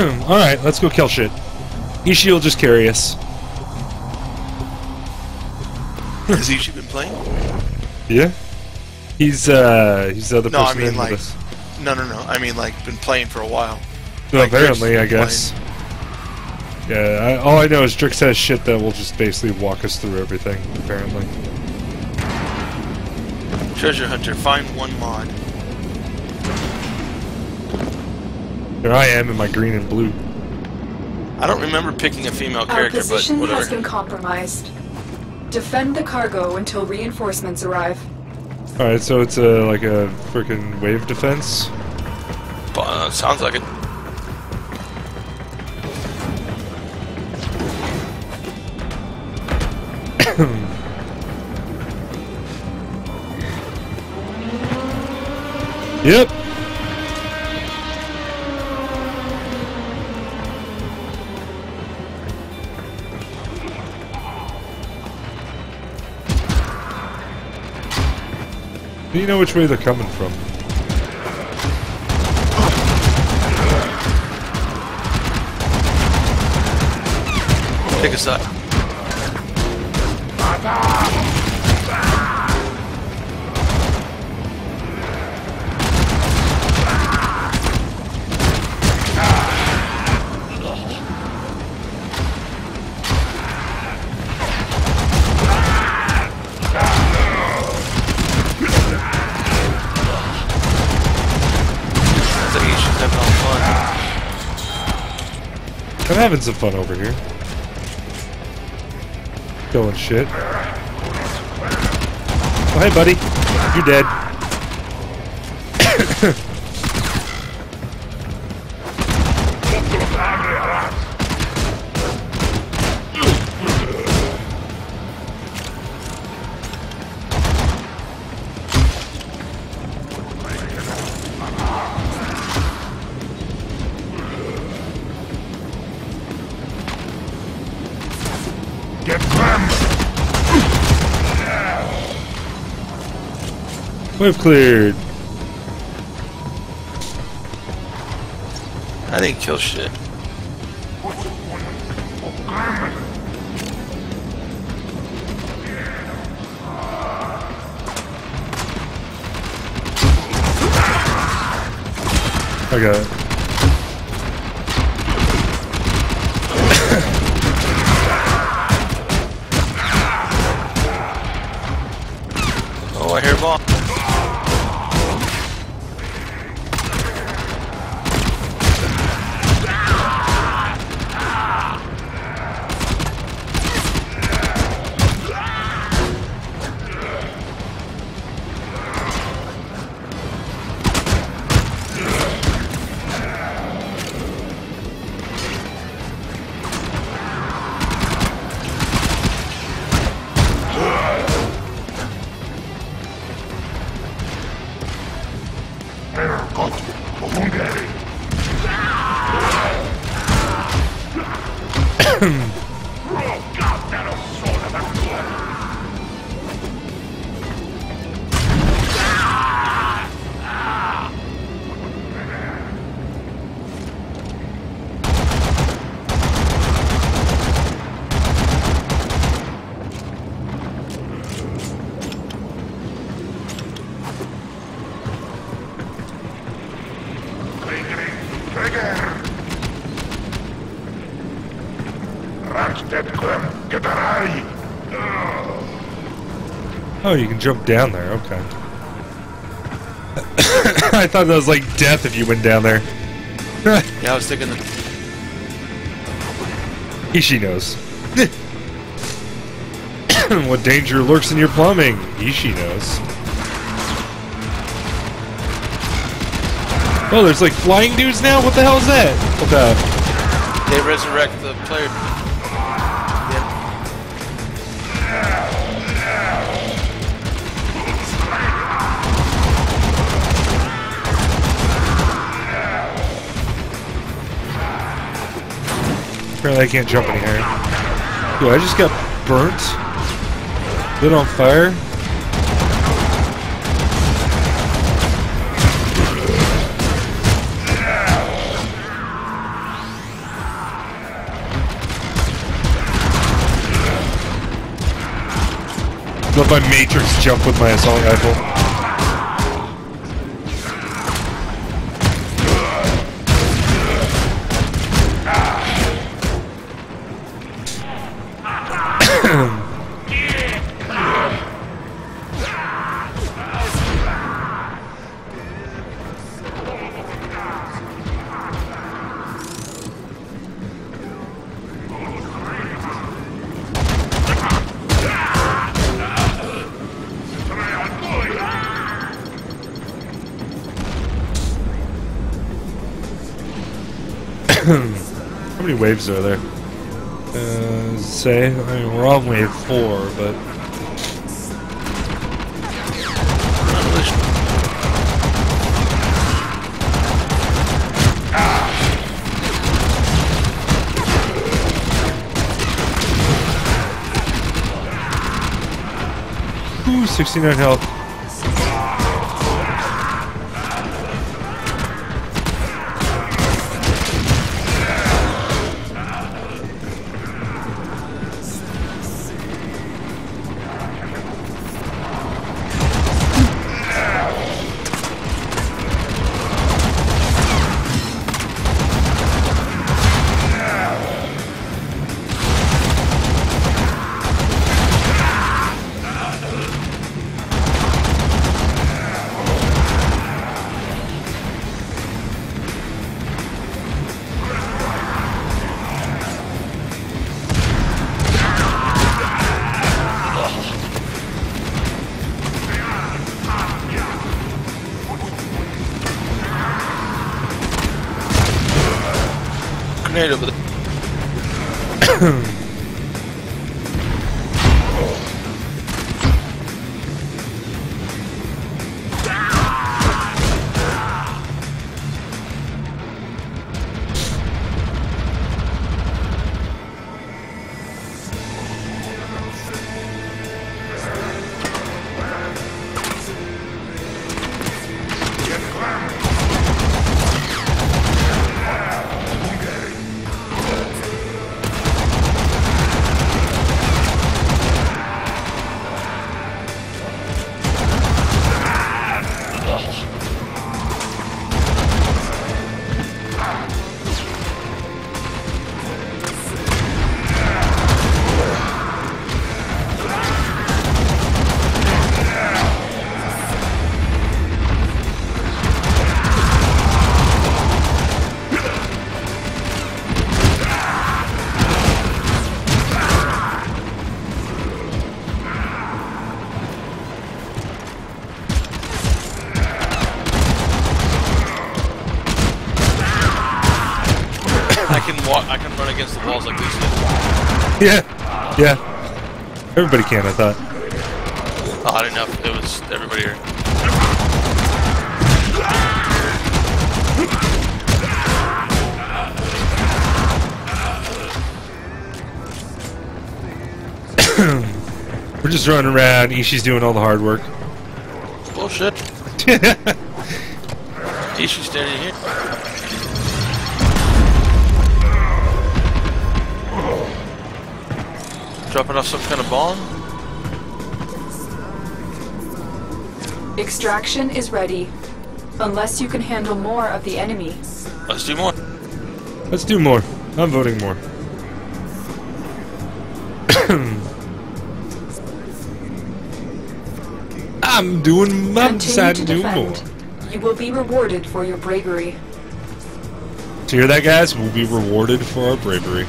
Alright, let's go kill shit. Eishi will just carry us. Has Eishi been playing? Yeah? He's, uh, he's the other No, I person mean, in like- us. No, no, no. I mean, like, been playing for a while. No, like, apparently, I guess. Yeah, I, all I know is Drix has shit that will just basically walk us through everything, apparently. Treasure Hunter, find one mod. Here I am in my green and blue. I don't remember picking a female Our character, but position has been compromised. Defend the cargo until reinforcements arrive. Alright, so it's a, like a freaking wave defense. Uh, sounds like it. Yep. You know which way they're coming from. Pick a side. Having all fun. I'm having some fun over here. Killing shit. Oh, hey, buddy. You're dead. Wave cleared. I didn't kill shit. I got it. Oh, you can jump down there. Okay. I thought that was like death if you went down there. Yeah, I was thinking that Eishi knows. what danger lurks in your plumbing? Eishi knows. Oh, there's like flying dudes now? What the hell is that? What the? they resurrect the player. Apparently I can't jump any higher. Yo, I just got burnt. Lit on fire. Love my matrix jump with my assault rifle. Are there? Uh, say, I mean, we're on wave four, but Not ooh, 69 health. Grenade over there. Yeah. Everybody can, I thought. Know if it was everybody here. We're just running around. Eishi's doing all the hard work. Bullshit. Eishi's standing here. Dropping off some kind of bomb? Extraction is ready. Unless you can handle more of the enemy. Let's do more. Let's do more. I'm voting more. I'm doing. I'm Continue to to do more. defend. You will be rewarded for your bravery. To hear that, guys, we'll be rewarded for our bravery.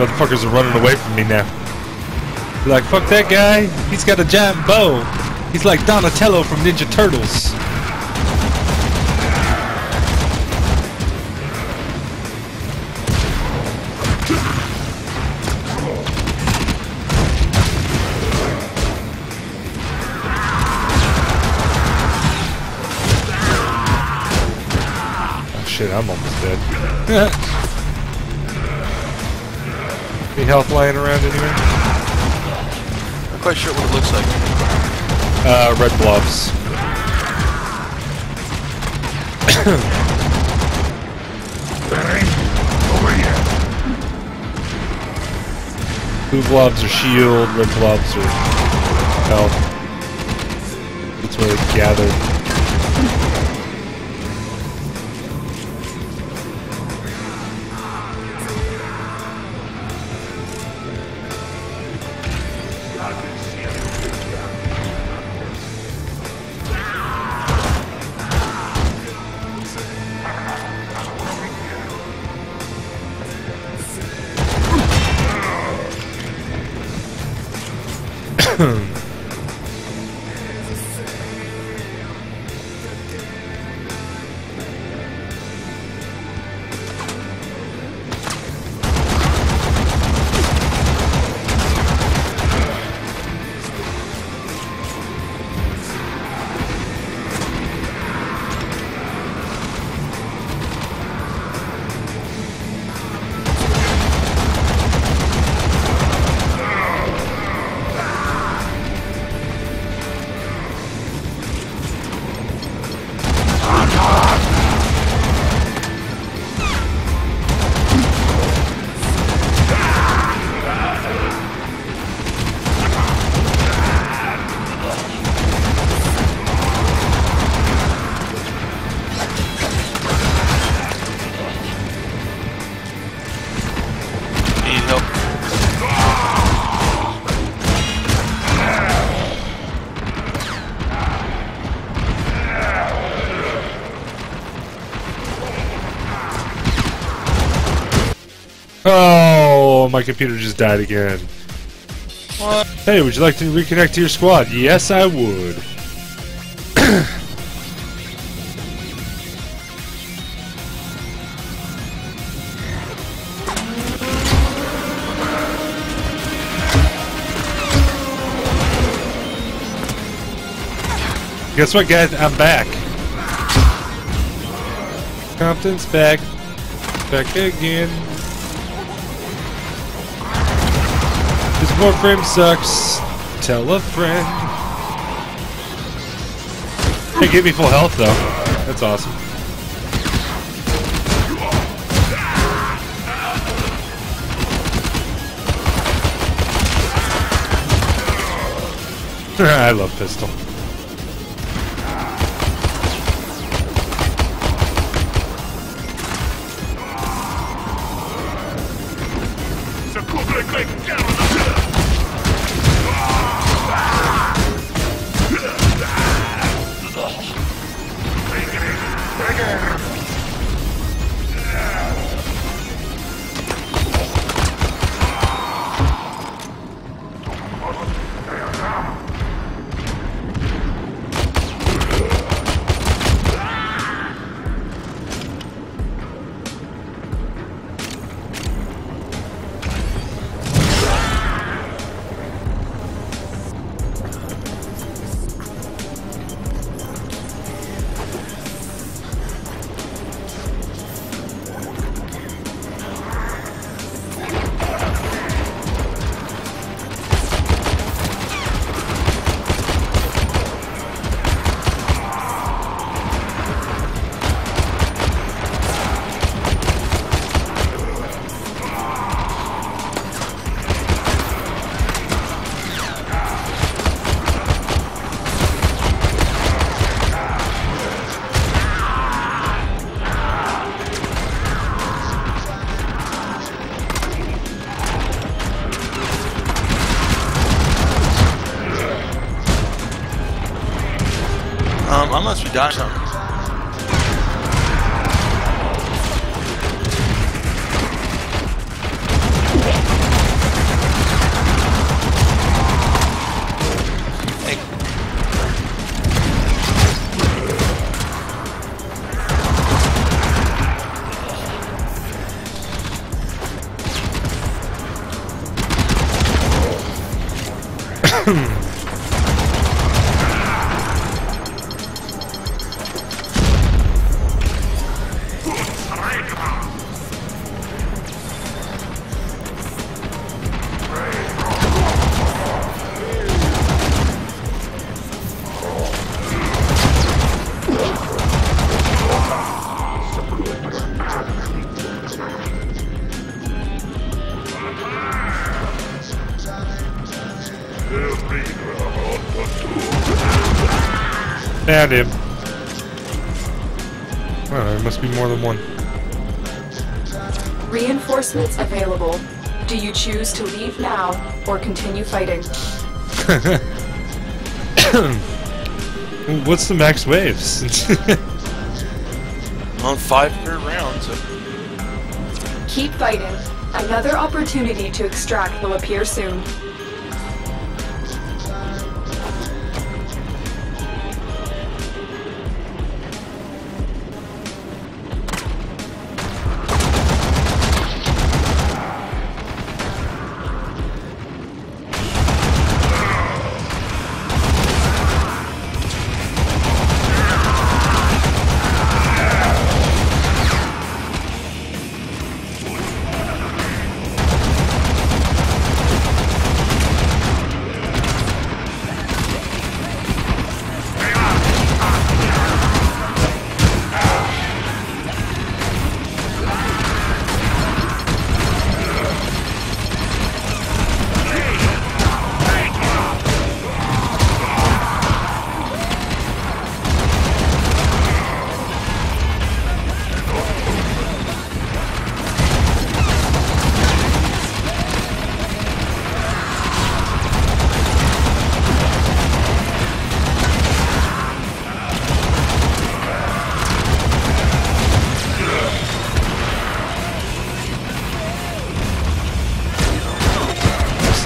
Motherfuckers are running away from me now. Like, fuck that guy. He's got a giant bow. He's like Donatello from Ninja Turtles. Oh shit, I'm almost dead. Any health lying around anywhere? Not quite sure what it looks like. Uh, red gloves. Bang! Over! Blue gloves are shield, red gloves are health. That's what I gathered. Hmm. my computer just died again. What? Hey, would you like to reconnect to your squad? Yes, I would. Guess what, guys? I'm back. Compton's back. Back again. Warframe sucks. Tell a friend. Hey, gave me full health though. That's awesome. I love pistol. Must be dying something. More than one. Reinforcements available. Do you choose to leave now or continue fighting? What's the max waves? On five per round, so uh, Keep fighting. Another opportunity to extract will appear soon.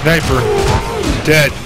Sniper. Dead.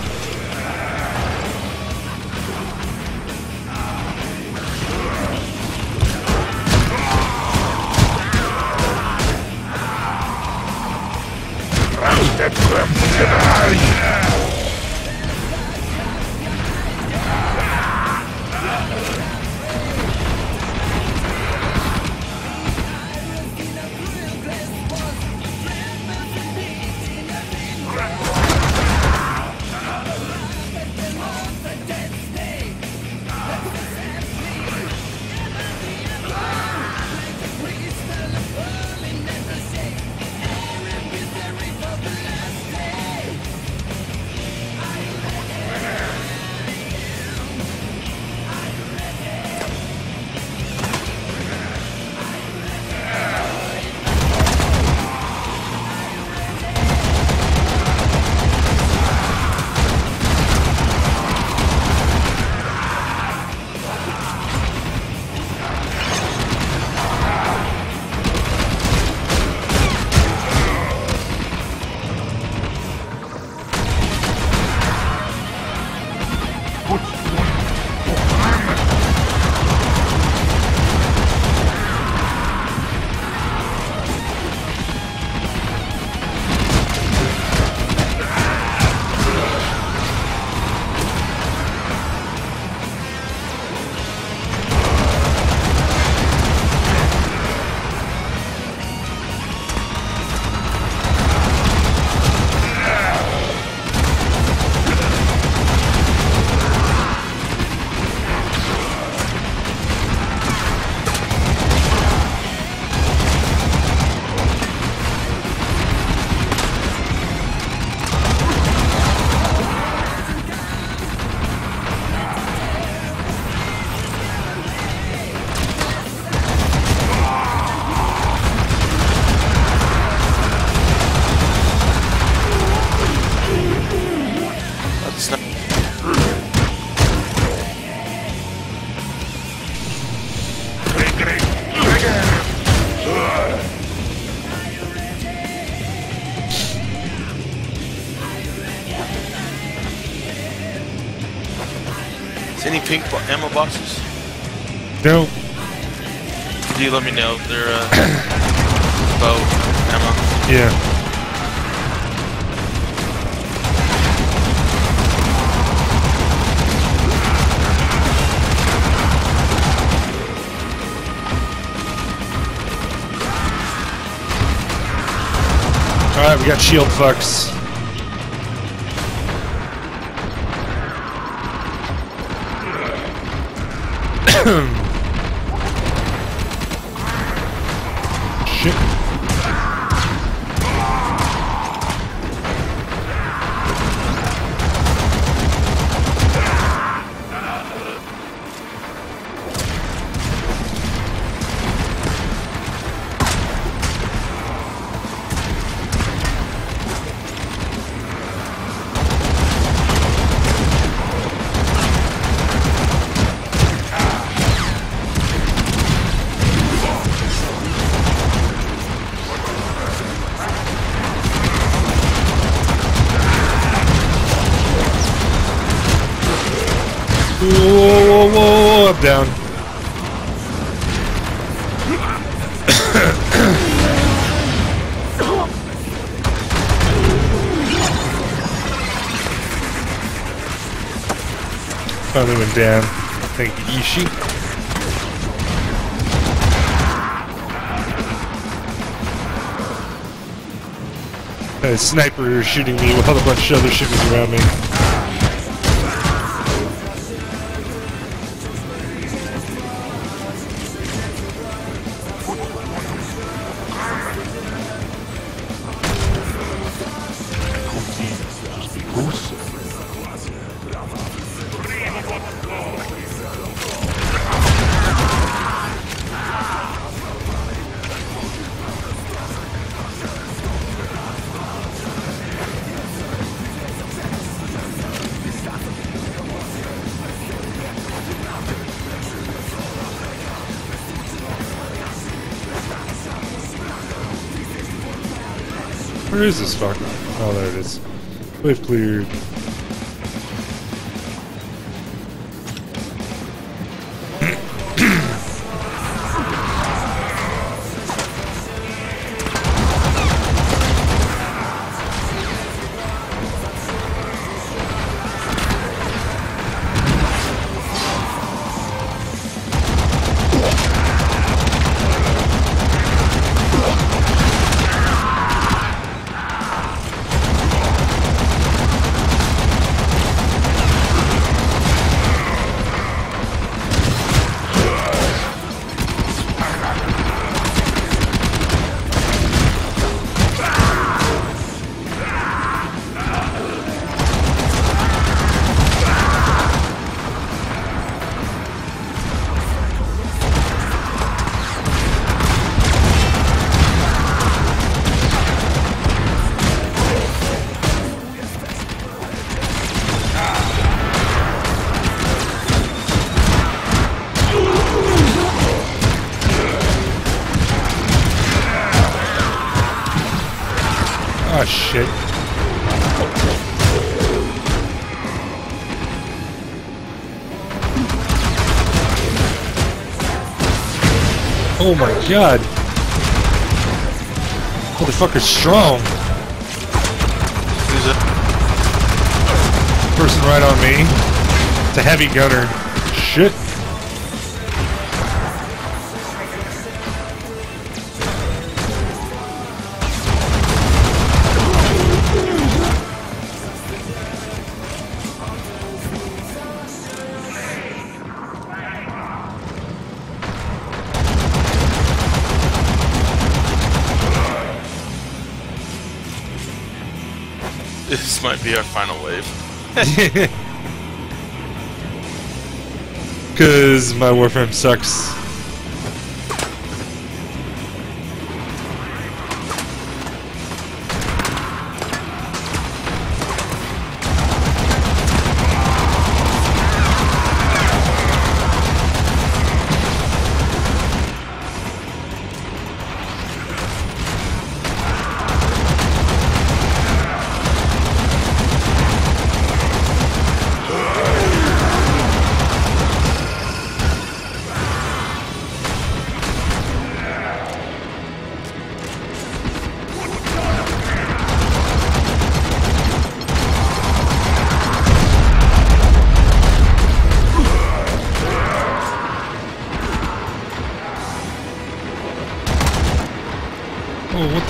Boxes? No. Do you let me know if they're uh, bow ammo? Yeah. Alright, we got shield fucks. Shit. Finally went down. Thank you, Eishi. A sniper shooting me with a bunch of other shippers around me. Where is this fuck? Oh, there it is. We've cleared. My god. Motherfucker's strong. Who's it? Person right on me. It's a heavy gunner. Shit. Be our final wave. Cause my Warframe sucks.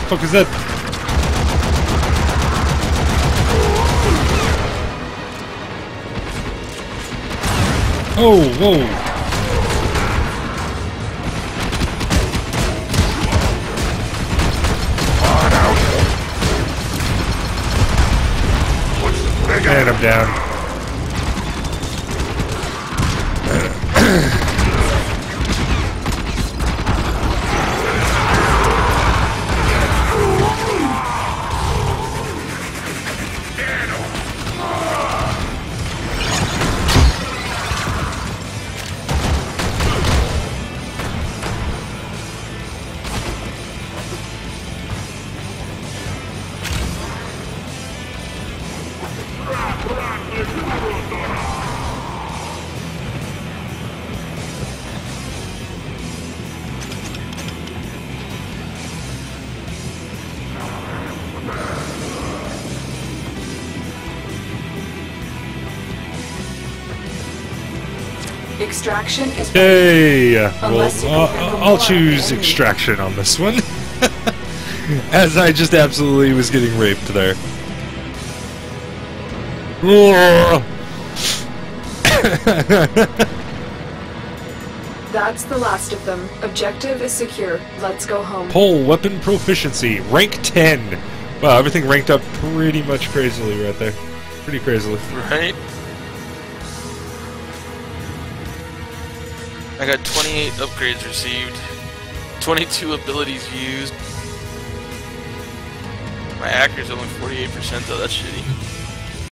Fuck is that? Oh, whoa. And I'm down. Extraction is Hey, well, Unless you uh, I'll choose extraction on this one. As I just absolutely was getting raped there. That's the last of them. Objective is secure. Let's go home. Pole weapon proficiency, rank 10. Wow, everything ranked up pretty much crazily right there. Pretty crazily. Right? I got 28 upgrades received, 22 abilities used. My accuracy is only 48% though, that's shitty.